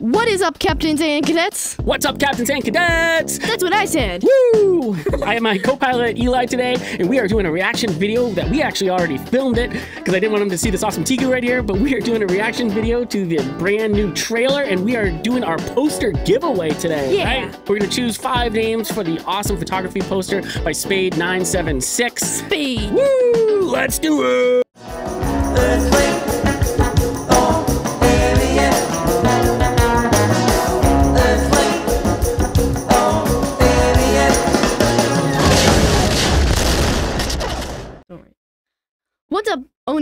What is up, captains and cadets? What's up, captains and cadets? That's what I said. Woo! I am my co-pilot Eli today, and we are doing a reaction video that we actually already filmed it because I didn't want him to see this awesome Tigu right here. But we are doing a reaction video to the brand new trailer, and we are doing our poster giveaway today. Yeah. Right? We're gonna choose five names for the awesome photography poster by Spade976. Spade. Woo! Let's do it!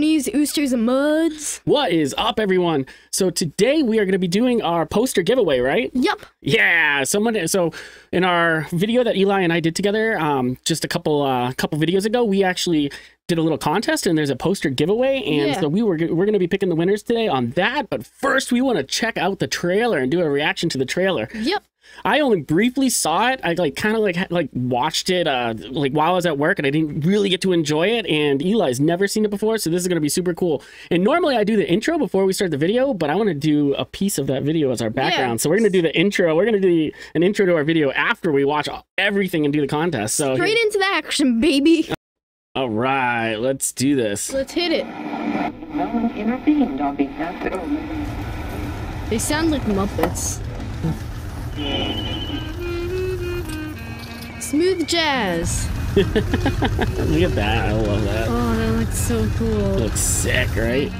Up, Oosters, and Muds? What is up, everyone? So today we are going to be doing our poster giveaway, right? Yep. Yeah. Someone. So in our video that Eli and I did together, um, just a couple uh, couple videos ago, we actually did a little contest, and there's a poster giveaway, and Yeah. so we were we're going to be picking the winners today on that. But first, we want to check out the trailer and do a reaction to the trailer. Yep. I only briefly saw it. I like kind of like like watched it uh like while I was at work and I didn't really get to enjoy it and Eli's never seen it before so this is going to be super cool. And normally I do the intro before we start the video, but I want to do a piece of that video as our background. So we're going to do the intro. We're going to do an intro to our video after we watch everything and do the contest. So Straight into the action, baby. All right, let's do this. Let's hit it. No one intervened on behalf of They sound like Muppets. Smooth jazz. Look at that. I love that. Oh, that looks so cool. Looks sick, right?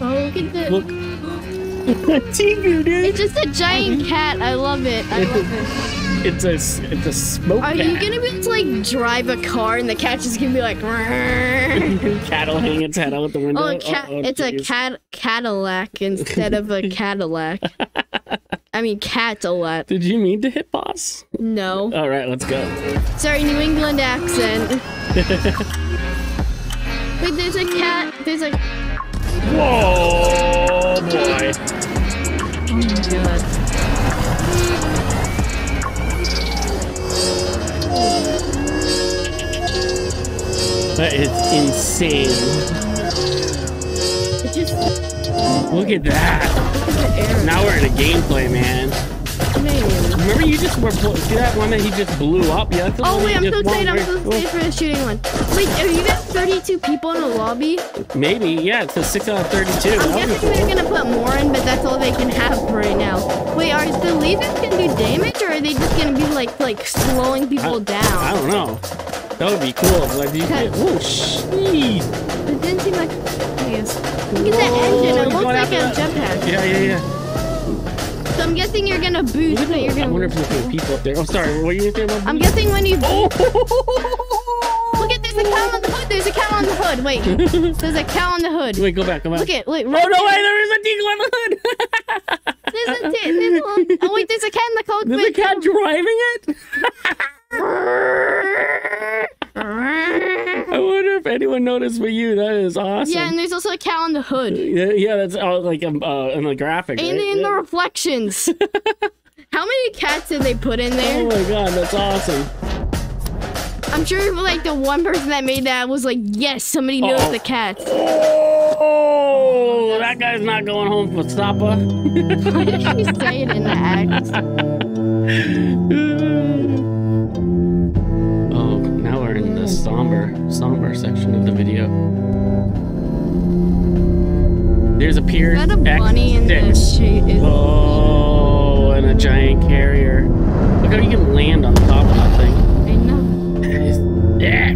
Oh, look at the. Look. Tigu, dude. It's just a giant cat. I love it. I love it. It's a, it's a smoke Are cat. you gonna be able to like drive a car and the cat just gonna be like? Cat'll hang its head out the window. Oh, a cat. Oh, oh it's a cat Cadillac instead of a Cadillac. I mean cats a lot. Did you mean to hit boss? No. All right, let's go. Sorry, New England accent. Wait, there's a cat. There's a. Whoa, boy. Oh my god. That is insane. Just. Look at that. Now we're in a gameplay, man. Man. Remember you just were see that one that he just blew up? Yeah. that's the Oh one wait, I'm so excited! I'm so excited for the shooting one. Wait, are you guys 32 people in a lobby? Maybe, yeah. It's a six out of thirty-two. I'm That guessing they're gonna put more in, but that's all they can have right now. Wait, are the lasers gonna do damage, or are they just gonna be like like slowing people I down? I don't know. That would be cool. Like, you oh, jeez. It didn't seem like. Yes. Look at that engine. Like a jetpack. Yeah, yeah, yeah. So I'm guessing you're gonna boost, but you're gonna. I wonder if there's any people up there. Oh, sorry. What are you gonna say about I'm guessing when you Oh! look at there's a cow on the hood. There's a cow on the hood. Wait, there's a cow on the hood. Wait, go back, go back. Look at wait. Oh Right no, wait, there is a deagle on the hood. There's a, t- there's a oh wait, there's a cat in the cockpit. There's a cat driving it. I wonder if anyone noticed but you. That is awesome. Yeah, and there's also a cow on the hood. yeah, yeah, that's uh, like um, uh, in the graphic. And right? in the reflections. How many cats did they put in there? Oh my god, that's awesome. I'm sure like the one person that made that was like, yes, somebody knows Uh-oh. the cats. Oh, that guy's not going home for supper. Why did you say it in the act? somber section of the video. There's a pier. Is that a bunny in the shade? Oh, and a giant carrier. Look how you can land on top of that thing. I know. Yeah.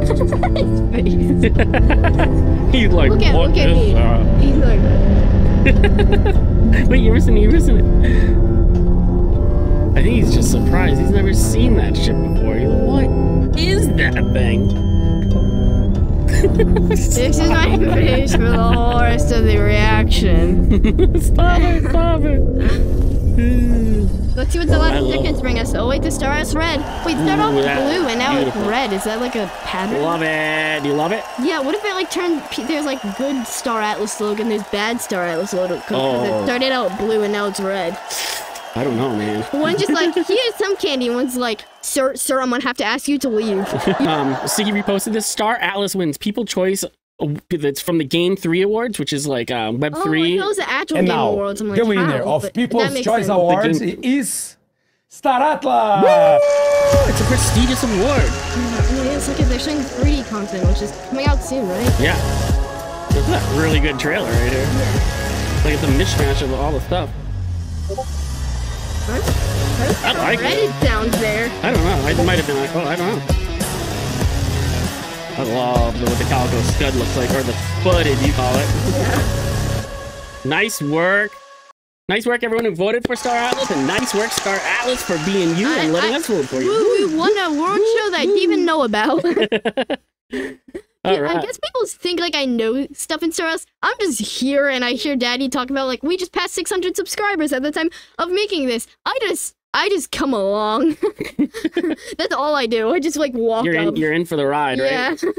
His face. He's like, Look at- what look at is me. that? He's like, Wait, you're missing it, you're missing it. I think he's just surprised. He's never seen that ship before. He's like, what is that thing? this is my face for the whole rest of the reaction. stop it, stop it. Hmm. Let's see what the I last seconds bring us. Oh wait, the star is red. Wait, it started off with blue and now beautiful. it's red. Is that like a pattern? love it. Do you love it? Yeah, what if it like turned, there's like good Star Atlas logo and there's bad Star Atlas logo. Oh. It started out blue and now it's red. I don't know, man. One just like, here's some candy, one's like, sir, sir, I'm gonna have to ask you to leave. Um, Siggy reposted this. Star Atlas wins People Choice that's from the Game Three Awards, which is like uh, Web Oh, Three. I thought it was the actual And Game now, Awards. I'm like, the winner how? of But People's Choice sense. Awards game- is Star Atlas. It's a prestigious award. Yeah, it's like they're showing 3D content, which is coming out soon, right? Yeah. This is a really good trailer right here. Like it's a mishmash of all the stuff. I like it. Down there. I don't know. I might have been like, oh, I don't know. I love what the calico scud looks like, or the footed, you call it. Nice work. Nice work, everyone who voted for Star Atlas, and nice work, Star Atlas, for being you and letting I- us vote for you. We won a award show that I didn't even know about. All I guess people think like I know stuff in Star Wars. I'm just here and I hear Daddy talk about like we just passed 600 subscribers at the time of making this. I just I just come along. That's all I do. I just like walk You're up. in, you're in for the ride, right? yeah.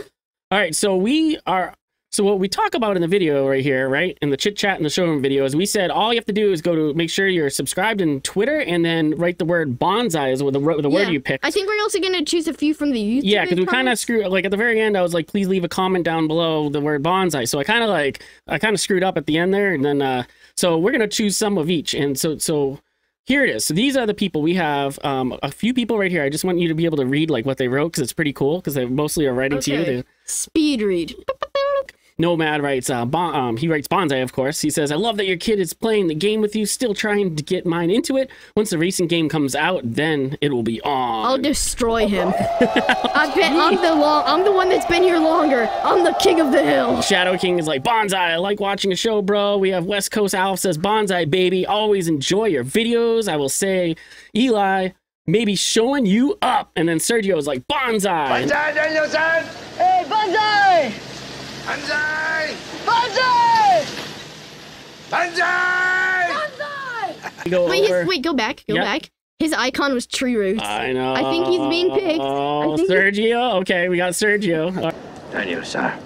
All right, so we are. So what we talk about in the video right here, right, in the chit chat in the showroom video, is we said all you have to do is go to make sure you're subscribed in Twitter and then write the word bonsai is with the, the word you picked. I think we're also gonna choose a few from the YouTube. yeah, because we kind of screwed. Like at the very end, I was like, please leave a comment down below the word bonsai. So I kind of like I kind of screwed up at the end there, and then uh, so we're gonna choose some of each, and so so. Here it is. So these are the people we have. Um, a few people right here. I just want you to be able to read like what they wrote because it's pretty cool because they mostly are writing to you. Okay. They, Speed read. Nomad writes, uh, bon- um, he writes Bonsai, of course. He says, I love that your kid is playing the game with you, still trying to get mine into it. Once the racing game comes out, then it will be on. I'll destroy him. I've been, I'm the long. I'm the one that's been here longer. I'm the king of the hill. Shadow King is like, Bonsai, I like watching a show, bro. We have West Coast Alf says, Bonsai, baby. Always enjoy your videos. I will say, Eli, maybe showing you up. And then Sergio is like, Bonsai. Banzai, Daniel-san! Hey, Banzai! Banzai! Banzai! Banzai! Banzai! Go Wait, over. his, wait, go back, go Yep. back. His icon was tree roots. I know. I think he's being picked. I Oh, think he- Sergio. Okay, we got Sergio. All Daniel, sir.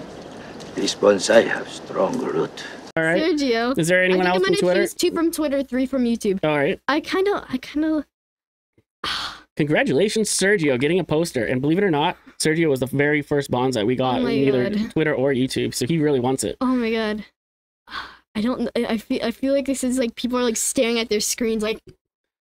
this bonsai have strong root. All right. Sergio. Is there I anyone think else I'm from gonna Twitter? choose two from Twitter, three from YouTube. All right. I kind of, I kind of. Congratulations, Sergio, getting a poster. And believe it or not, Sergio was the very first bonsai we oh got Oh my either God. Twitter or YouTube. So he really wants it. Oh my god. I don't. I feel. I feel like this is like people are like staring at their screens. Like,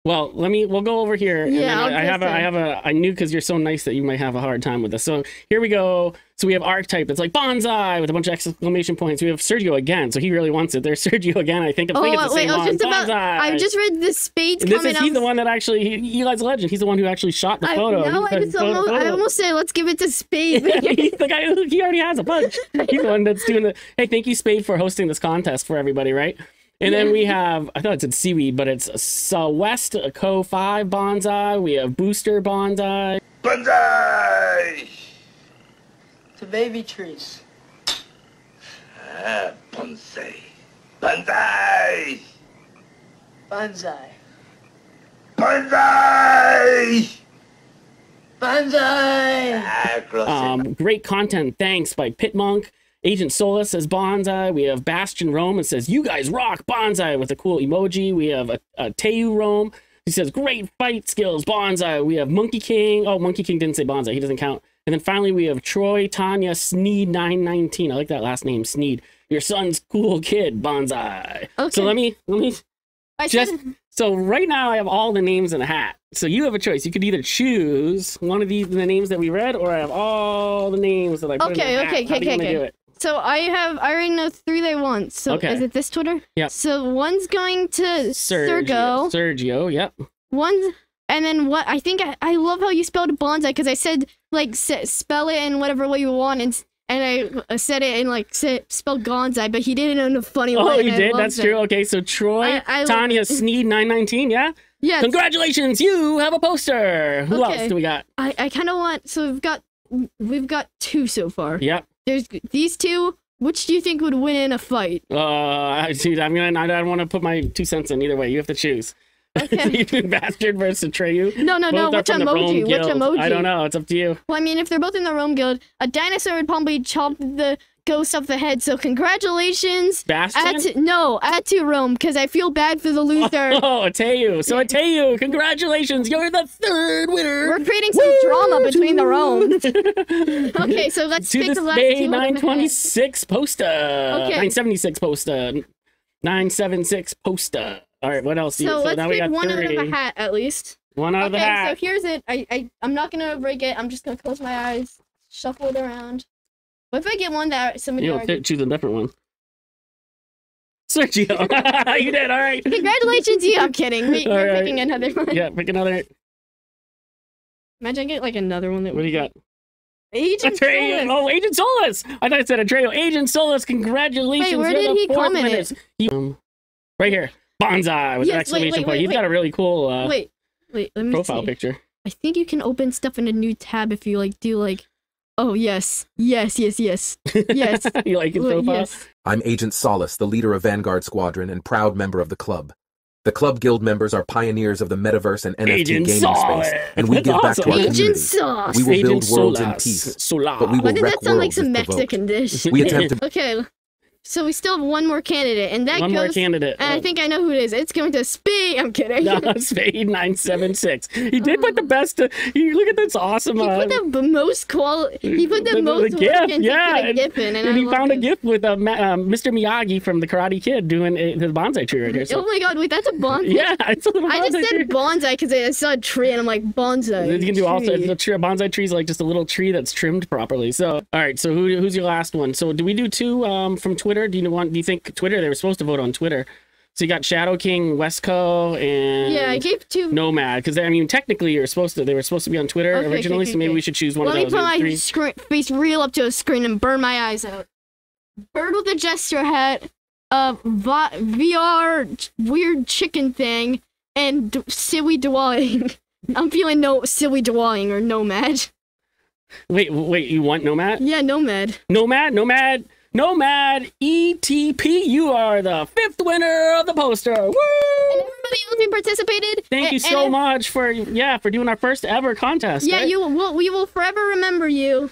Well, let me. We'll go over here. Yeah, I, I have. A, I have a. I knew because you're so nice that you might have a hard time with this. So here we go. So we have archetype that's like bonsai with a bunch of exclamation points. We have Sergio again. So he really wants it. There's Sergio again. I think. I oh think it's the wait, oh, I was just about. Bonsai. I just read the spades this is he's the one that actually he, Eli's a legend. He's the one who actually shot the I photo. He's I just photo- almost. I almost said, let's give it to Spade. he's the guy who he already has a bunch. He's the one that's doing the. Hey, thank you, Spade, for hosting this contest for everybody, right? And then we have, I thought it said seaweed, but it's West Co 5 bonsai. We have Booster bonsai. Banzai! The baby trees. Ah, bonsai. Banzai! Banzai. Banzai! Banzai! Ah, Um, great content, thanks by Pitmonk. Agent Solus says bonsai. We have Bastion Rome and says, You guys rock bonsai with a cool emoji. We have a, a Teu Rome. He says, Great fight skills, bonsai. We have Monkey King. Oh, Monkey King didn't say bonsai. He doesn't count. And then finally, we have Troy Tanya Sneed 919. I like that last name, Sneed. Your son's cool kid, bonsai. Okay. So let me, let me, I just said, so right now I have all the names in a hat. So you have a choice. You could either choose one of these the names that we read, or I have all the names that I put Okay, in the hat. okay, How do you okay, okay. do it? So I have. I already know three they want. So Okay. is it this Twitter? Yeah. So one's going to Sergio. Sergo. Sergio. Yep. One's and then what? I think I, I love how you spelled bonsai because I said like spell it in whatever way you want and. And I said it in like said, spelled gonzai, but he did it in a funny oh, way. Oh, you did. That's it. true. Okay, so Troy, I- I- Tanya Sneed nine nineteen. Yeah. Yes. Congratulations, you have a poster. Who Okay. else do we got? I, I kind of want. So we've got we've got two so far. Yep. There's these two. Which do you think would win in a fight? Uh, dude, I'm gonna. I don't want to put my two cents in either way. You have to choose. Okay. Bastard versus Atreyu. No, no, no. Both are Which emoji? Which emoji? I don't know. It's up to you. Well, I mean, if they're both in the Rome Guild, a dinosaur would probably chop the go the head. So congratulations. Bastion. To, no, add to Rome because I feel bad for the loser. Oh, Ateu. So Ateu, congratulations. You're the third winner. We're creating some drama between the Romes. Okay, so let's to pick the last day two. of 926 posta. Okay. 976 posta. 976 posta. All right, what else? do you- So, let's pick one out of the hat at least. One out of the hat. okay, so here's it. I, I I'm not gonna break it. I'm just gonna close my eyes, shuffle it around. What if I get one that somebody You'll already? choose a different one. Sergio, you did all right. Congratulations, you! I'm kidding. We, we're right. picking another one. Yeah, pick another. Imagine I get like another one that What do you got? Agent Atreyu. Solus. Oh, Agent Solus. I thought it said Atreyu. Agent Solus, congratulations. Wait, where You're did the he fourth comment winner. it? He- um, right here. Bonsai with an Yes, wait, exclamation wait, point. wait, He's wait. got a really cool uh, Wait, wait. Let me profile see. picture. I think you can open stuff in a new tab if you like do like. Oh yes, yes, yes, yes, yes. you like his Wait, profile? yes. I'm Agent Solus, the leader of Vanguard Squadron and proud member of the club. The club guild members are pioneers of the metaverse and NFT Agent gaming Solus. space, and we That's give back awesome. to our Agent community. Sauce. We will Agent build worlds in peace, Solar. but we will Why did wreck that sound like worlds some if provoked. Mexican dish? We attempt to Okay, so we still have one more candidate, and that One goes. more candidate. And I think I know who it is. It's going to Speed. I'm kidding. no, Spade nine seven six. He did put the best. Uh, you look at this awesome. He uh, put the b- most quality. He put the, most the gift, yeah, and- GIF in, and, and he found a gift with uh, um, Mr. Miyagi from the Karate Kid doing uh, the bonsai tree right here. So, Oh my god! Wait, that's a bonsai. yeah, it's a little I just tree. said bonsai because I saw a tree and I'm like bonsai. You can do also tree. the tree, a bonsai tree is like just a little tree that's trimmed properly. So, all right. So, who, who's your last one? So, do we do two um, from Twitter? Do you want? Do you think Twitter? They were supposed to vote on Twitter. So you got Shadow King, Westco, and Yeah, I gave two. Nomad because I mean technically you're supposed to. They were supposed to be on Twitter Okay, okay, originally. okay, so maybe okay. we should choose one Let of me those. put maybe my three. screen, face real up to a screen and burn my eyes out. Bird with a gesture hat, uh, VR weird chicken thing, and d- silly dwelling. I'm feeling no silly dwelling or nomad. Wait, wait. You want Nomad? Yeah, nomad. Nomad, Nomad, Nomad, ETP. You are the fifth winner of the poster. Woo! And everybody else who participated. Thank you so much for yeah for doing our first ever contest. Yeah, right? you will. We will forever remember you.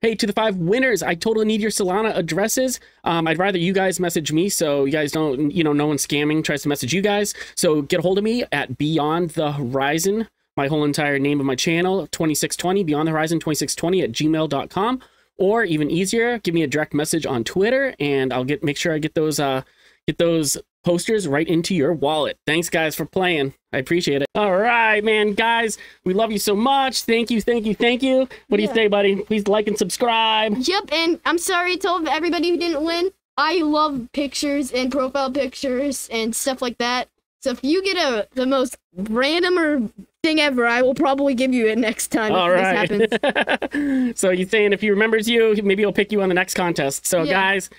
Hey, to the five winners, I totally need your Solana addresses. Um, I'd rather you guys message me so you guys don't, you know, no one scamming tries to message you guys. So get a hold of me at Beyond the Horizon, my whole entire name of my channel, 2620, Beyond the Horizon 2620 at gmail.com. Or even easier, give me a direct message on Twitter and I'll get make sure I get those uh get those posters right into your wallet. Thanks guys for playing. I appreciate it. All right, man, guys, we love you so much. Thank you, thank you, thank you. What do you say, buddy? Please like and subscribe. Yep, and I'm sorry to everybody who didn't win. I love pictures and profile pictures and stuff like that. So if you get a the most randomer thing ever, I will probably give you it next time All if this happens. so you're saying if he remembers you, maybe he'll pick you on the next contest. So Yeah. guys,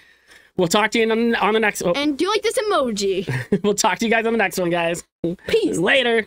we'll talk to you on, on the next. Oh, And do you like this emoji? we'll talk to you guys on the next one, guys. Peace. Later.